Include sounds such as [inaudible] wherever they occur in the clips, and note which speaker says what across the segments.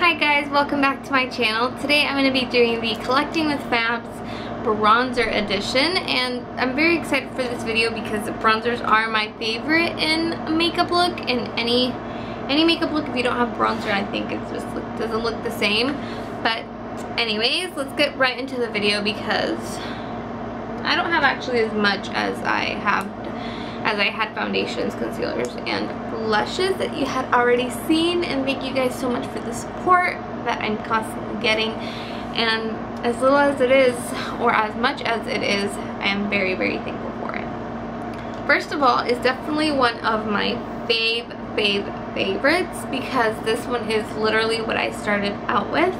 Speaker 1: Hi guys, welcome back to my channel. Today I'm going to be doing the Collecting with Fabbz bronzer edition and I'm very excited for this video because bronzers are my favorite in a makeup look and any any makeup look if you don't have bronzer I think it just doesn't look the same but anyways let's get right into the video because I don't have actually as much as I have as I had foundations, concealers, and blushes that you had already seen. And thank you guys so much for the support that I'm constantly getting. And as little as it is, or as much as it is, I am very, very thankful for it. First of all, it's definitely one of my fave, fave, favorites because this one is literally what I started out with.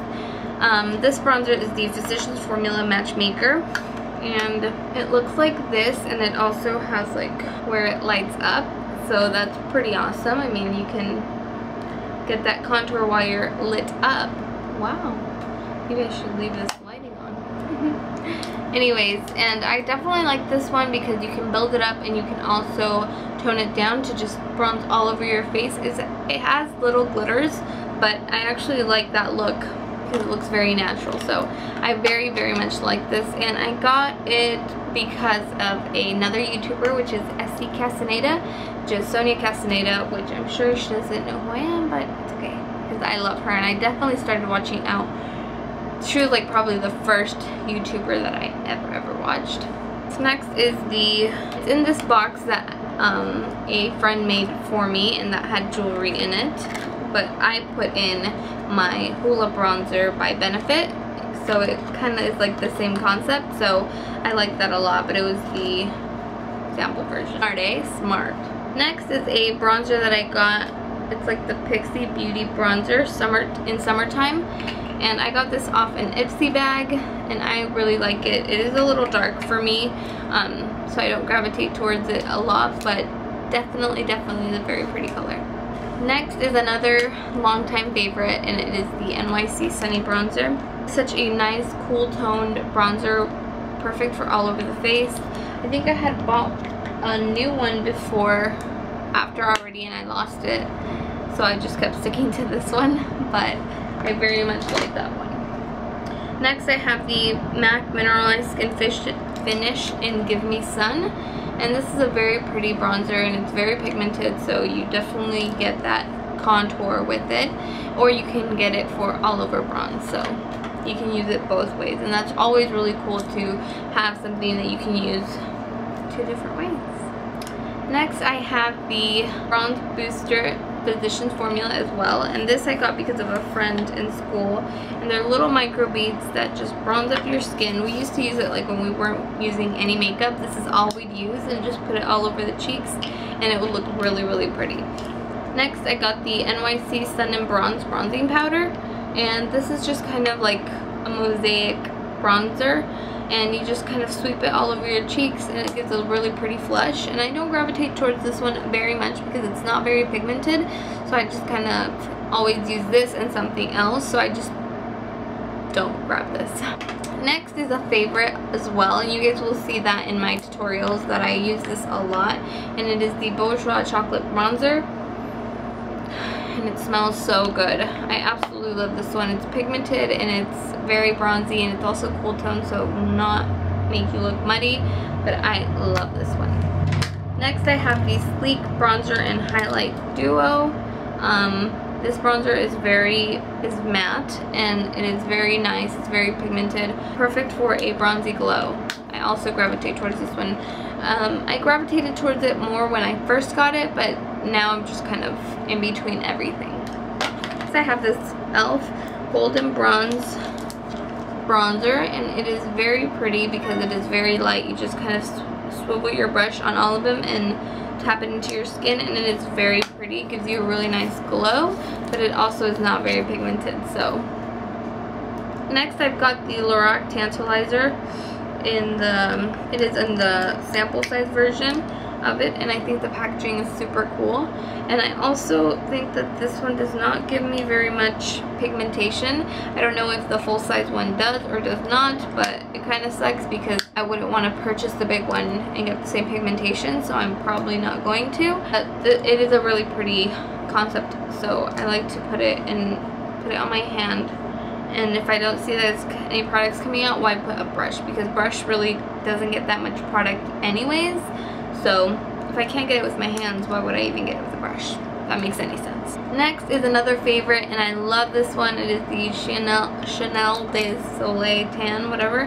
Speaker 1: Um, this bronzer is the Physicians Formula Matchmaker and it looks like this and it also has like where it lights up so that's pretty awesome. I mean you can get that contour while you're lit up. Wow. Maybe I should leave this lighting on. [laughs] Anyways and I definitely like this one because you can build it up and you can also tone it down to just bronze all over your face. It has little glitters but I actually like that look because it looks very natural. So I very, very much like this. And I got it because of another YouTuber, which is SC Castaneda, just Sonia Castaneda, which I'm sure she doesn't know who I am, but it's okay. Because I love her and I definitely started watching out. She was like probably the first YouTuber that I ever, ever watched. So next is the, it's in this box that um, a friend made for me and that had jewelry in it. But I put in my Hoola bronzer by Benefit. So it kind of is like the same concept. So I like that a lot, but it was the sample version. Smart, eh? Smart. Next is a bronzer that I got. It's like the Pixi Beauty bronzer summer in summertime. And I got this off an Ipsy bag, and I really like it. It is a little dark for me, um, so I don't gravitate towards it a lot, but definitely, definitely a very pretty color. Next is another longtime favorite and it is the NYC Sunny Bronzer. Such a nice cool toned bronzer, perfect for all over the face. I think I had bought a new one before after already and I lost it. So I just kept sticking to this one, [laughs] but I very much like that one. Next I have the MAC Mineralized Skin Finish in Give Me Sun. And this is a very pretty bronzer and it's very pigmented so you definitely get that contour with it. Or you can get it for all over bronze. So you can use it both ways. And that's always really cool to have something that you can use two different ways. Next I have the Bronze Booster Physicians formula as well and this I got because of a friend in school and they're little micro beads that just bronze up your skin. We used to use it like when we weren't using any makeup. This is all we'd use and just put it all over the cheeks and it would look really really pretty. Next I got the NYC Sun and Bronze bronzing powder and this is just kind of like a mosaic bronzer and you just kind of sweep it all over your cheeks and it gives a really pretty flush and I don't gravitate towards this one very much because it's not very pigmented so I just kind of always use this and something else so I just don't grab this. [laughs] Next is a favorite as well and you guys will see that in my tutorials that I use this a lot and it is the Bourjois Chocolate Bronzer and it smells so good. I absolutely love this one. It's pigmented and it's very bronzy and it's also cool tone so it will not make you look muddy but I love this one. Next I have the Sleek Bronzer and Highlight Duo. Um, this bronzer is very, is matte and it is very nice. It's very pigmented. Perfect for a bronzy glow. I also gravitate towards this one. Um, I gravitated towards it more when I first got it, but now I'm just kind of in between everything. So I have this e.l.f. Golden Bronze bronzer and it is very pretty because it is very light. You just kind of swivel your brush on all of them and tap it into your skin and it is very pretty. It gives you a really nice glow but it also is not very pigmented so. Next I've got the Lorac Tantalizer in the, it is in the sample size version of it and I think the packaging is super cool and I also think that this one does not give me very much pigmentation I don't know if the full size one does or does not but it kind of sucks because I wouldn't want to purchase the big one and get the same pigmentation so I'm probably not going to but it is a really pretty concept so I like to put it in put it on my hand. And if I don't see there's any products coming out, why put a brush? Because brush really doesn't get that much product anyways. So if I can't get it with my hands, why would I even get it with a brush? that makes any sense. Next is another favorite, and I love this one. It is the Chanel, Chanel de Soleil Tan, whatever.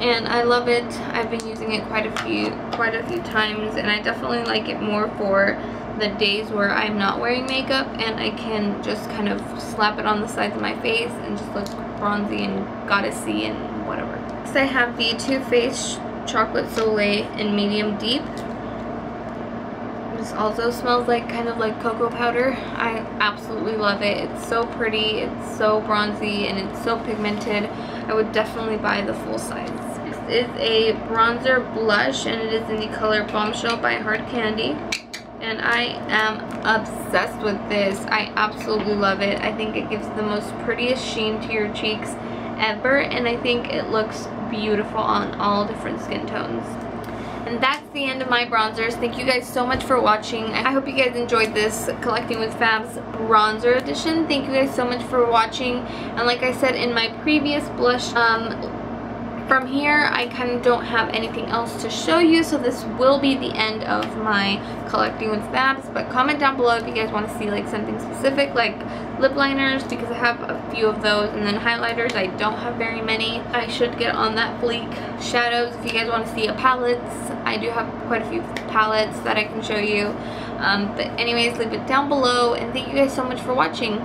Speaker 1: And I love it. I've been using it quite a few, quite a few times, and I definitely like it more for the days where I'm not wearing makeup and I can just kind of slap it on the sides of my face and just look bronzy and goddessy and whatever. Next I have the Too Faced Chocolate Soleil in medium deep. This also smells like kind of like cocoa powder. I absolutely love it. It's so pretty, it's so bronzy, and it's so pigmented. I would definitely buy the full size. This is a bronzer blush, and it is in the color Bombshell by Hard Candy. And I am obsessed with this. I absolutely love it. I think it gives the most prettiest sheen to your cheeks ever, and I think it looks beautiful on all different skin tones. And that's the end of my bronzers. Thank you guys so much for watching. I hope you guys enjoyed this Collecting with Fabbz bronzer edition. Thank you guys so much for watching. And like I said in my previous blush um, from here, I kind of don't have anything else to show you, so this will be the end of my collecting with Fabbz, but comment down below if you guys want to see like something specific, like lip liners, because I have a few of those, and then highlighters, I don't have very many. I should get on that bleak. Shadows, if you guys want to see a palettes, I do have quite a few palettes that I can show you. Um, but anyways, leave it down below, and thank you guys so much for watching.